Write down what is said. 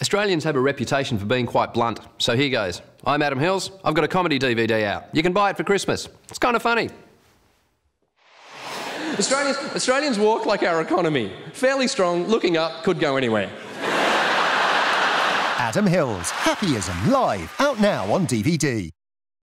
Australians have a reputation for being quite blunt, so here goes. I'm Adam Hills. I've got a comedy DVD out. You can buy it for Christmas. It's kind of funny. Australians, Australians walk like our economy. Fairly strong, looking up, could go anywhere. Adam Hills, Happyism, live, out now on DVD.